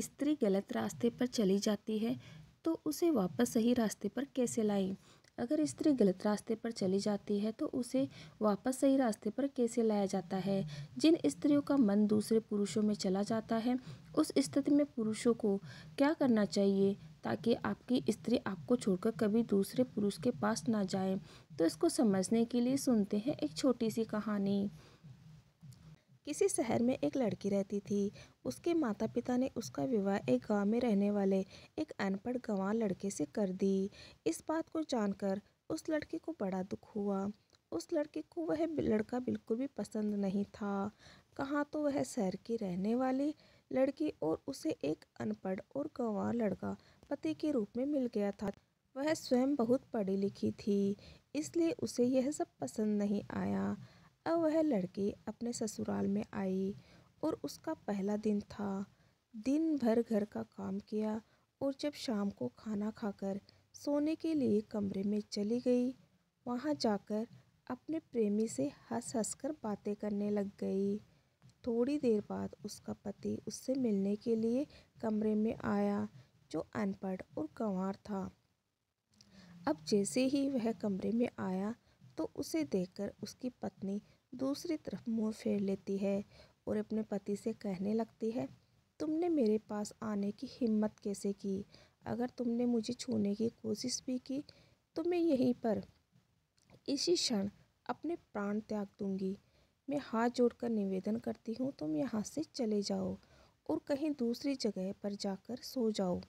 स्त्री गलत रास्ते पर चली जाती है तो उसे वापस सही रास्ते पर कैसे लाएँ? अगर स्त्री गलत रास्ते पर चली जाती है तो उसे वापस सही रास्ते पर कैसे लाया जाता है? जिन स्त्रियों का मन दूसरे पुरुषों में चला जाता है, उस स्थिति में पुरुषों को क्या करना चाहिए ताकि आपकी स्त्री आपको छोड़कर कभी दूसरे पुरुष के पास ना जाए? तो इसको समझने के लिए सुनते हैं एक छोटी सी कहानी। किसी शहर में एक लड़की रहती थी। उसके माता पिता ने उसका विवाह एक गाँव में रहने वाले एक अनपढ़ गंवार लड़के से कर दी। इस बात को जानकर उस लड़के को बड़ा दुख हुआ। उस लड़के को वह लड़का बिल्कुल भी पसंद नहीं था। कहाँ तो वह शहर की रहने वाली लड़की और उसे एक अनपढ़ और गंवार लड़का पति के रूप में मिल गया था। वह स्वयं बहुत पढ़ी लिखी थी, इसलिए उसे यह सब पसंद नहीं आया। अब वह लड़की अपने ससुराल में आई और उसका पहला दिन था। दिन भर घर का काम किया और जब शाम को खाना खाकर सोने के लिए कमरे में चली गई, वहाँ जाकर अपने प्रेमी से हंस हंस कर बातें करने लग गई। थोड़ी देर बाद उसका पति उससे मिलने के लिए कमरे में आया, जो अनपढ़ और गंवार था। अब जैसे ही वह कमरे में आया तो उसे देखकर उसकी पत्नी दूसरी तरफ़ मुँह फेर लेती है और अपने पति से कहने लगती है, तुमने मेरे पास आने की हिम्मत कैसे की? अगर तुमने मुझे छूने की कोशिश भी की तो मैं यहीं पर। इसी क्षण अपने प्राण त्याग दूँगी। मैं हाथ जोड़कर निवेदन करती हूँ, तुम यहाँ से चले जाओ और कहीं दूसरी जगह पर जाकर सो जाओ।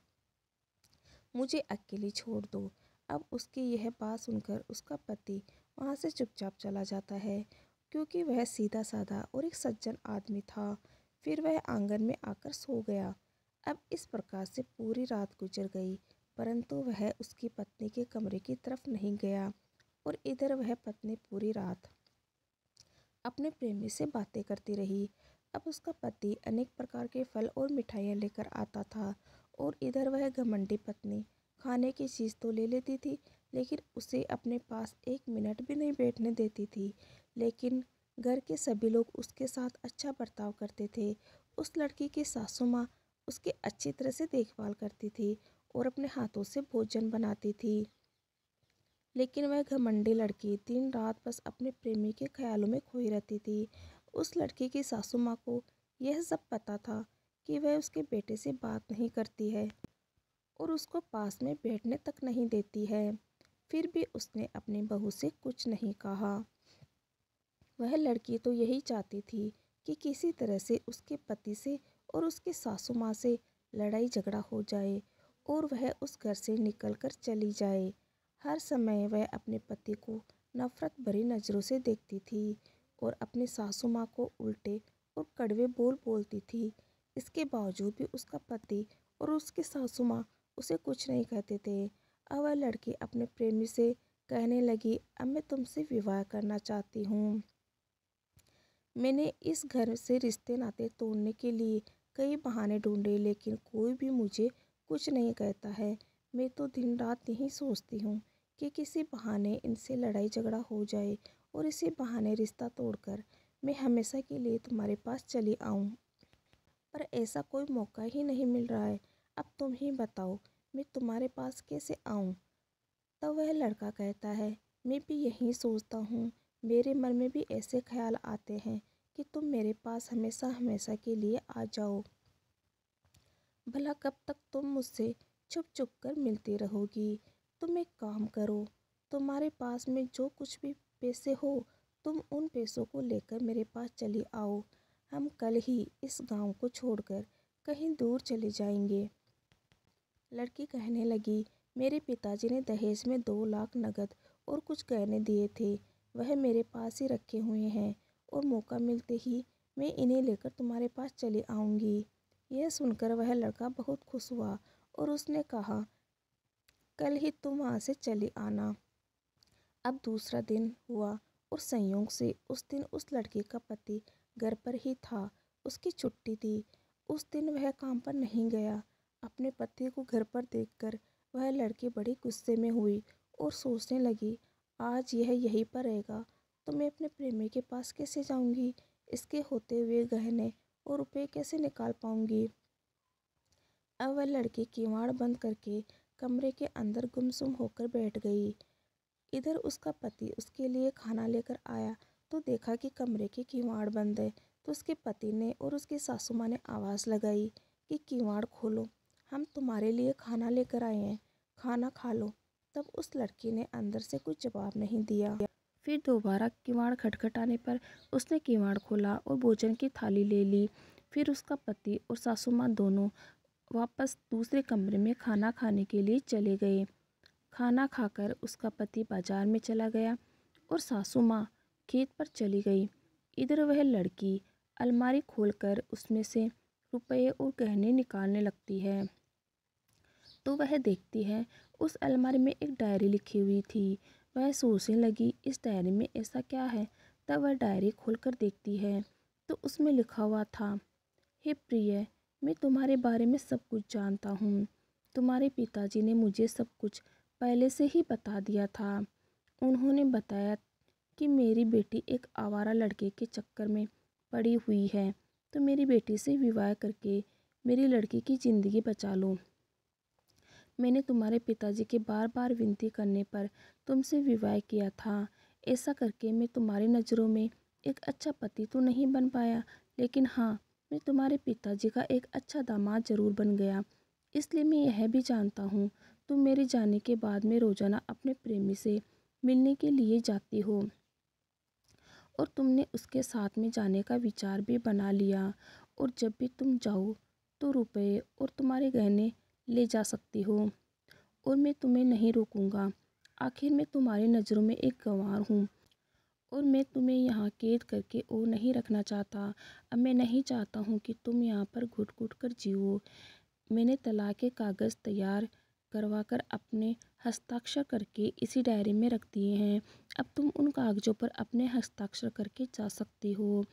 मुझे अकेली छोड़ दो अब उसकी यह बात सुनकर उसका पति वहाँ से चुपचाप चला जाता है क्योंकि वह सीधा साधा और एक सज्जन आदमी था। फिर वह आँगन में आकर सो गया। अब इस प्रकार से पूरी रात गुजर गई, परंतु वह उसकी पत्नी के कमरे की तरफ़ नहीं गया और इधर वह पत्नी पूरी रात अपने प्रेमी से बातें करती रही। अब उसका पति अनेक प्रकार के फल और मिठाइयाँ लेकर आता था और इधर वह घमंडी पत्नी खाने की चीज़ तो ले लेती थी, लेकिन उसे अपने पास एक मिनट भी नहीं बैठने देती थी। लेकिन घर के सभी लोग उसके साथ अच्छा बर्ताव करते थे। उस लड़की की सासू माँ उसकी अच्छी तरह से देखभाल करती थी और अपने हाथों से भोजन बनाती थी। लेकिन वह घमंडी लड़की दिन रात बस अपने प्रेमी के ख्यालों में खोई रहती थी। उस लड़की की सासू माँ को यह सब पता था कि वह उसके बेटे से बात नहीं करती है और उसको पास में बैठने तक नहीं देती है। फिर भी उसने अपनी बहू से कुछ नहीं कहा। वह लड़की तो यही चाहती थी कि किसी तरह से उसके पति से और उसके सासू माँ से लड़ाई झगड़ा हो जाए और वह उस घर से निकलकर चली जाए। हर समय वह अपने पति को नफरत भरी नज़रों से देखती थी और अपनी सासू माँ को उल्टे और कड़वे बोल बोलती थी। इसके बावजूद भी उसका पति और उसकी सासू माँ उसे कुछ नहीं कहते थे। अब वह लड़की अपने प्रेमी से कहने लगी, अब मैं तुमसे विवाह करना चाहती हूँ। मैंने इस घर से रिश्ते नाते तोड़ने के लिए कई बहाने ढूंढे, लेकिन कोई भी मुझे कुछ नहीं कहता है। मैं तो दिन रात यही सोचती हूँ कि किसी बहाने इनसे लड़ाई झगड़ा हो जाए और इसी बहाने रिश्ता तोड़कर मैं हमेशा के लिए तुम्हारे पास चली आऊँ। पर ऐसा कोई मौका ही नहीं मिल रहा है। अब तुम ही बताओ, मैं तुम्हारे पास कैसे आऊँ? तब वह लड़का कहता है, मैं भी यही सोचता हूँ मेरे मन में भी ऐसे ख्याल आते हैं कि तुम मेरे पास हमेशा हमेशा के लिए आ जाओ। भला कब तक तुम मुझसे छुप छुप कर मिलती रहोगी? तुम एक काम करो, तुम्हारे पास में जो कुछ भी पैसे हो, तुम उन पैसों को लेकर मेरे पास चली आओ। हम कल ही इस गाँव को छोड़कर कहीं दूर चले जाएँगे। लड़की कहने लगी, मेरे पिताजी ने दहेज में दो लाख नगद और कुछ गहने दिए थे। वह मेरे पास ही रखे हुए हैं और मौका मिलते ही मैं इन्हें लेकर तुम्हारे पास चली आऊँगी। यह सुनकर वह लड़का बहुत खुश हुआ और उसने कहा, कल ही तुम वहाँ से चले आना। अब दूसरा दिन हुआ और संयोग से उस दिन उस लड़के का पति घर पर ही था। उसकी छुट्टी थी। उस दिन वह काम पर नहीं गया। अपने पति को घर पर देखकर वह लड़की बड़ी गुस्से में हुई और सोचने लगी आज यह यहीं पर रहेगा। तो मैं अपने प्रेमी के पास कैसे जाऊँगी? इसके होते हुए गहने और रुपये कैसे निकाल पाऊँगी? अब वह लड़की किवाड़ बंद करके कमरे के अंदर गुमसुम होकर बैठ गई। इधर उसका पति उसके लिए खाना लेकर आया तो देखा कि कमरे की किवाड़ बंद है तो उसके पति ने और उसकी सासू माँ ने आवाज़ लगाई कि किवाड़ खोलो। हम तुम्हारे लिए खाना लेकर आए हैं। खाना खा लो। तब उस लड़की ने अंदर से कुछ जवाब नहीं दिया। फिर दोबारा किवाड़ खटखटाने पर उसने किवाड़ खोला और भोजन की थाली ले ली। फिर उसका पति और सासू माँ दोनों वापस दूसरे कमरे में खाना खाने के लिए चले गए। खाना खाकर उसका पति बाज़ार में चला गया और सासू माँ खेत पर चली गई। इधर वह लड़की अलमारी खोलकर उसमें से रुपये और गहने निकालने लगती है। तो वह देखती है, उस अलमारी में एक डायरी लिखी हुई थी। वह सोचने लगी, इस डायरी में ऐसा क्या है? तब वह डायरी खोलकर देखती है। तो उसमें लिखा हुआ था, हे प्रिय, मैं तुम्हारे बारे में सब कुछ जानता हूँ। तुम्हारे पिताजी ने मुझे सब कुछ पहले से ही बता दिया था। उन्होंने बताया कि मेरी बेटी एक आवारा लड़के के चक्कर में पड़ी हुई है। तो मेरी बेटी से विवाह करके मेरी लड़की की ज़िंदगी बचा लो। मैंने तुम्हारे पिताजी के बार बार विनती करने पर तुमसे विवाह किया था। ऐसा करके मैं तुम्हारी नज़रों में एक अच्छा पति तो नहीं बन पाया। लेकिन हाँ मैं तुम्हारे पिताजी का एक अच्छा दामाद ज़रूर बन गया। इसलिए मैं यह भी जानता हूँ, तुम मेरे जाने के बाद में रोज़ाना अपने प्रेमी से मिलने के लिए जाती हो। और तुमने उसके साथ में जाने का विचार भी बना लिया। और जब भी तुम जाओ तो रुपए और तुम्हारे गहने ले जा सकती हो और मैं तुम्हें नहीं रोकूँगा। आखिर मैं तुम्हारी नज़रों में एक गंवार हूँ और मैं तुम्हें यहाँ कैद करके और नहीं रखना चाहता। अब मैं नहीं चाहता हूँ कि तुम यहाँ पर घुट घुट कर जियो मैंने तलाक के कागज़ तैयार करवा कर अपने हस्ताक्षर करके इसी डायरी में रख दिए हैं। अब तुम उन कागज़ों पर अपने हस्ताक्षर करके जा सकती हो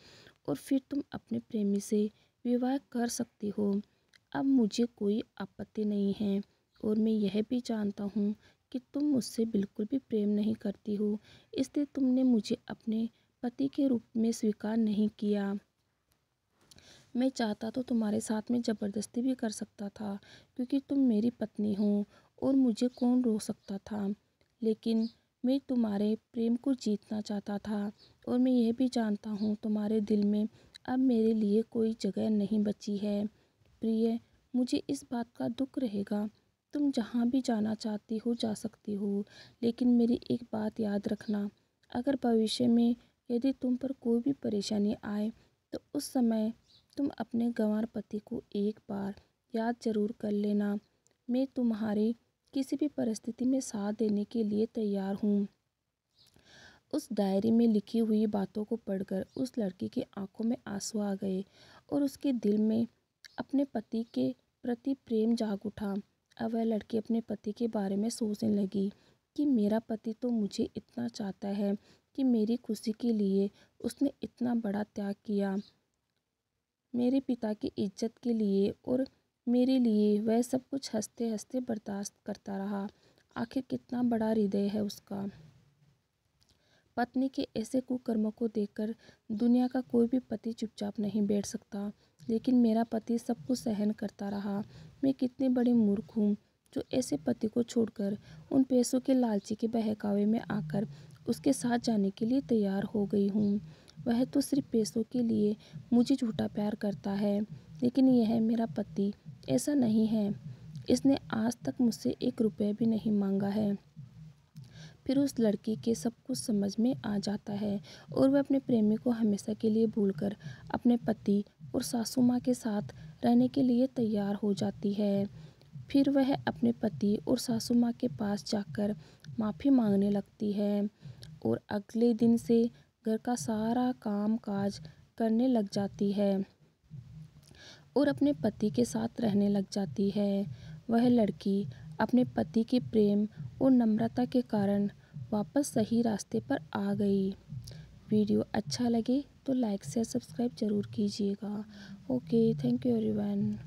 और फिर तुम अपने प्रेमी से विवाह कर सकती हो। अब मुझे कोई आपत्ति नहीं है और मैं यह भी जानता हूँ कि तुम मुझसे बिल्कुल भी प्रेम नहीं करती हो। इसलिए तुमने मुझे अपने पति के रूप में स्वीकार नहीं किया। मैं चाहता तो तुम्हारे साथ में ज़बरदस्ती भी कर सकता था, क्योंकि तुम मेरी पत्नी हो और मुझे कौन रोक सकता था। लेकिन मैं तुम्हारे प्रेम को जीतना चाहता था और मैं यह भी जानता हूँ, तुम्हारे दिल में अब मेरे लिए कोई जगह नहीं बची है। प्रिय, मुझे इस बात का दुख रहेगा। तुम जहाँ भी जाना चाहती हो, जा सकती हो, लेकिन मेरी एक बात याद रखना। अगर भविष्य में यदि तुम पर कोई भी परेशानी आए तो उस समय तुम अपने गंवार पति को एक बार याद ज़रूर कर लेना। मैं तुम्हारे किसी भी परिस्थिति में साथ देने के लिए तैयार हूँ। उस डायरी में लिखी हुई बातों को पढ़कर उस लड़की की आँखों में आँसू आ गए और उसके दिल में अपने पति के प्रति प्रेम जाग उठा। अब वह लड़की अपने पति के बारे में सोचने लगी कि मेरा पति तो मुझे इतना चाहता है कि मेरी खुशी के लिए उसने इतना बड़ा त्याग किया। मेरे पिता की इज़्ज़त के लिए और मेरे लिए वह सब कुछ हँसते हँसते बर्दाश्त करता रहा। आखिर कितना बड़ा हृदय है उसका। पत्नी के ऐसे कुकर्मों को देखकर दुनिया का कोई भी पति चुपचाप नहीं बैठ सकता। लेकिन मेरा पति सब कुछ सहन करता रहा। मैं कितने बड़े मूर्ख हूँ जो ऐसे पति को छोड़कर उन पैसों के लालची के बहकावे में आकर उसके साथ जाने के लिए तैयार हो गई हूँ। वह तो सिर्फ़ पैसों के लिए मुझे झूठा प्यार करता है, लेकिन यह मेरा पति ऐसा नहीं है। इसने आज तक मुझसे एक रुपये भी नहीं मांगा है। फिर उस लड़की के सब कुछ समझ में आ जाता है और वह अपने प्रेमी को हमेशा के लिए भूलकर अपने पति और सासू माँ के साथ रहने के लिए तैयार हो जाती है। फिर वह अपने पति और सासू माँ के पास जाकर माफ़ी मांगने लगती है और अगले दिन से घर का सारा काम काज करने लग जाती है और अपने पति के साथ रहने लग जाती है। वह लड़की अपने पति के प्रेम और नम्रता के कारण वापस सही रास्ते पर आ गई। वीडियो अच्छा लगे तो लाइक शेयर सब्सक्राइब ज़रूर कीजिएगा। Okay thank you everyone